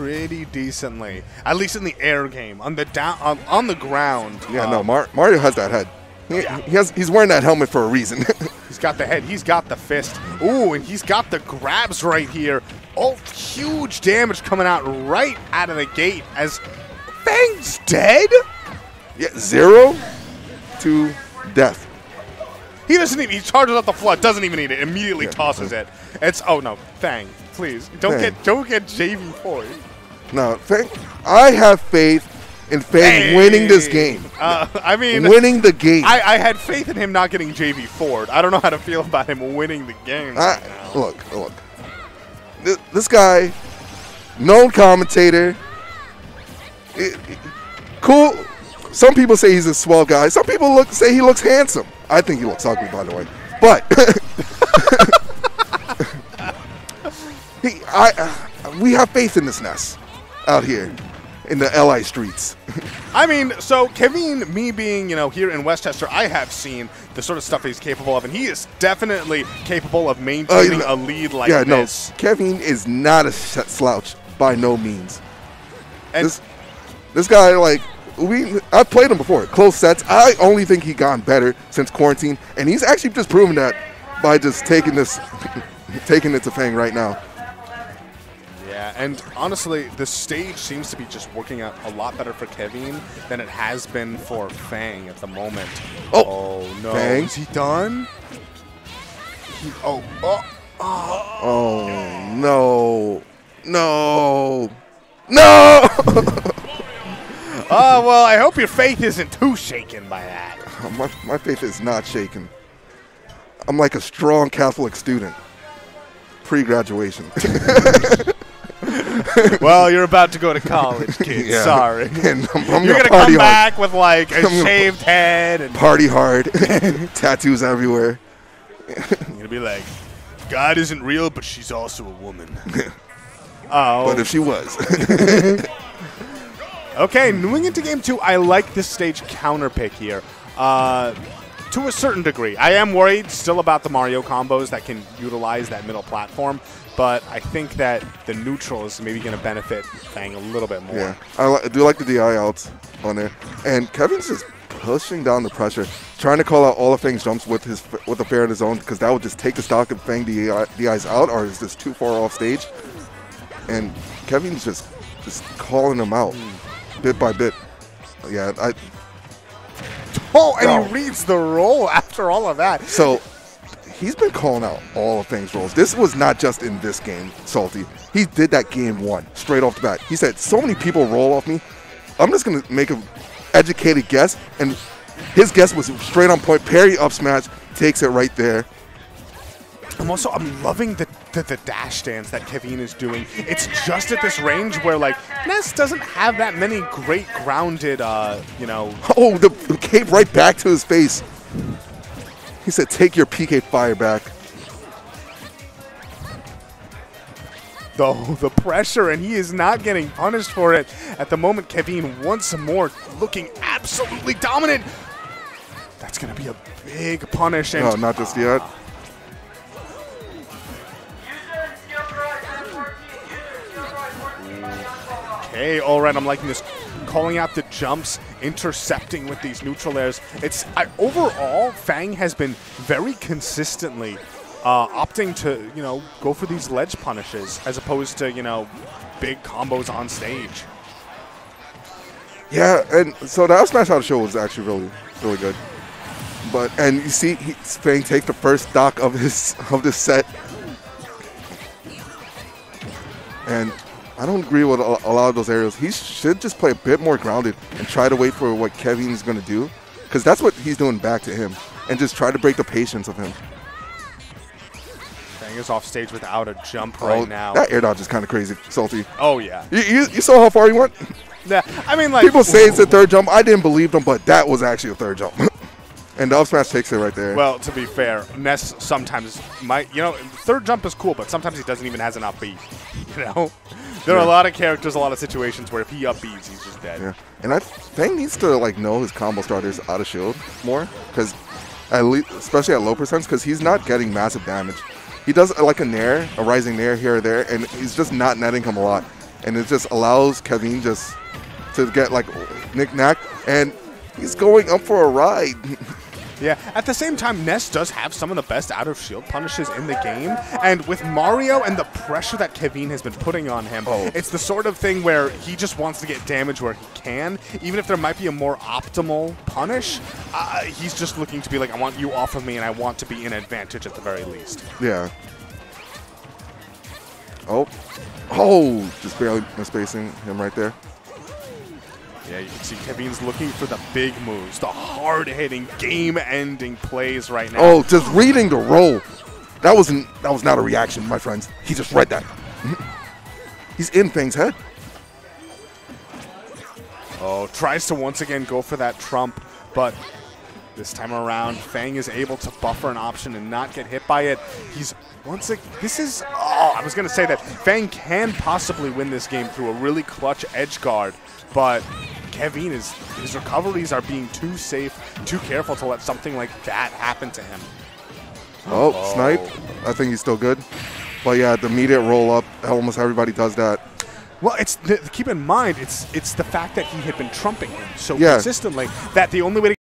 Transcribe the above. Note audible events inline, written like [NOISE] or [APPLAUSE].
pretty decently, at least in the air game. On the down, on, on the ground, Yeah, uh, no, Mar- Mario has that head. He, he has, he's wearing that helmet for a reason. [LAUGHS] He's got the head. He's got the fist. Ooh, and he's got the grabs right here. Oh, huge damage coming out right out of the gate as Fang's dead. yeah, zero to death. He doesn't even. He charges up the FLUDD. Doesn't even need it. Immediately Yeah. tosses it. It's oh no, Fang, please don't Fang. get don't get JV Ford. No, Fang, I have faith in Fang winning this game. Uh, I mean, winning the game. I, I had faith in him not getting JV Ford. I don't know how to feel about him winning the game. I, look, look. This, this guy, known commentator, it- it- cool. Some people say he's a swell guy. Some people look say he looks handsome. I think he looks ugly, by the way. But [LAUGHS] he, I, uh, we have faith in this Ness out here in the LI streets. [LAUGHS] I mean, so Kevin, me being, you know, here in Westchester, I have seen the sort of stuff he's capable of, and he is definitely capable of maintaining Uh, a lead like yeah, no. Kevin is not a sh- slouch by no means. And this this guy like we I've played him before close sets I only think he gotten better since quarantine and he's actually just proven that by just taking this [LAUGHS] taking it to Fang right now yeah, and honestly, the stage seems to be just working out a lot better for Kevin than it has been for Fang at the moment. Oh, oh no. Fang. Is he done? He- oh, oh, oh. oh no no no [LAUGHS] Oh, well, I hope your faith isn't too shaken by that. [LAUGHS] my, my faith is not shaken I'm like a strong Catholic student pre-graduation [LAUGHS] [LAUGHS] well, you're about to go to college, kid. [LAUGHS] Yeah. Sorry. [LAUGHS] and I'm, I'm You're gonna, gonna come hard back with like a I'm shaved head, and party hard and tattoos everywhere you're gonna be like, "God isn't real, but she's also a woman." oh, but if she was okay. Moving into game two, I like this stage counter pick here. Uh, to a certain degree, I am worried still about the Mario combos that can utilize that middle platform, but I think that the neutral is maybe going to benefit Fang a little bit more. Yeah, I do like the DI outs on there, and Kevin's just pushing down the pressure, trying to call out all of Fang's jumps with his with a fair in his own, because that would just take the stock of Fang DI, DIs out, or is this too far off stage? And Kevin's just just calling them out hmm. bit by bit. Yeah, I Oh, and No. he reads the roll [LAUGHS] after all of that. so he's been calling out all of Fang's rolls. This was not just in this game, Salty. He did that game one straight off the bat. He said, "So many people roll off me. I'm just gonna make an educated guess." And his guess was straight on point. Parry up smash takes it right there. I'm also I'm loving the, the the dash dance that Kevin is doing. It's just at this range where like Ness doesn't have that many great grounded uh you know Oh, the the cape right back to his face. He said, "Take your PK fire back." the the pressure and he is not getting punished for it. At the moment Kevin once more looking absolutely dominant. That's gonna be a big punish and No, not just yet. Okay, all right, I'm liking this. Calling out the jumps, intercepting with these neutral airs. It's I, overall, Fang has been very consistently uh, opting to you know go for these ledge punishes as opposed to you know big combos on stage. Yeah, and so that smash out show was actually really, really good. But and you see, he, Fang take the first stock of his [LAUGHS] of this set, and I don't agree with a, lot of those areas. He should just play a bit more grounded and try to wait for what Kevin's going to do, because that's what he's doing back to him, and just try to break the patience of him. Fang is off stage without a jump oh, right oh, now. that air dodge is kind of crazy, salty. oh yeah, You, you, you saw how far he went. [LAUGHS] yeah. I mean like People say it's a third jump. I didn't believe them, but that was actually a third jump. [LAUGHS] and the up smash takes it right there. Well, to be fair, Ness sometimes might, you know, third jump is cool, but sometimes he doesn't even has an up B. You know, there are a lot of characters, a lot of situations where if he upbeats, he's just dead. Yeah, and I Fang needs to like know his combo starters out of shield more, because at least, especially at low percents, because he's not getting massive damage. He does uh, like a nair, a rising nair here or there, and he's just not netting him a lot. and it just allows Kevin just to get like knick-knack, and he's going up for a ride. [LAUGHS] Yeah, at the same time, Ness does have some of the best out of shield punishes in the game. And with Mario and the pressure that Kevin has been putting on him, Oh. it's the sort of thing where he just wants to get damage where he can. Even if there might be a more optimal punish, uh, he's just looking to be like, I want you off of me and I want to be in advantage at the very least. yeah. Oh. Oh, just barely misspacing him right there. Yeah, you can see Kevin's looking for the big moves, the hard-hitting, game-ending plays right now. Oh, just reading the roll. That wasn't that was not a reaction, my friends. He just read that. [LAUGHS] He's in Fang's head. Oh, tries to once again go for that trump, but this time around, Fang is able to buffer an option and not get hit by it. He's once again, this is, oh, I was going to say that Fang can possibly win this game through a really clutch edge guard, but Kevin is, his recoveries are being too safe, too careful to let something like that happen to him. Oh, Oh. snipe. I think he's still good. But yeah, the immediate roll up, almost everybody does that. Well, it's keep in mind it's it's the fact that he had been trumping him so Yeah. consistently that the only way to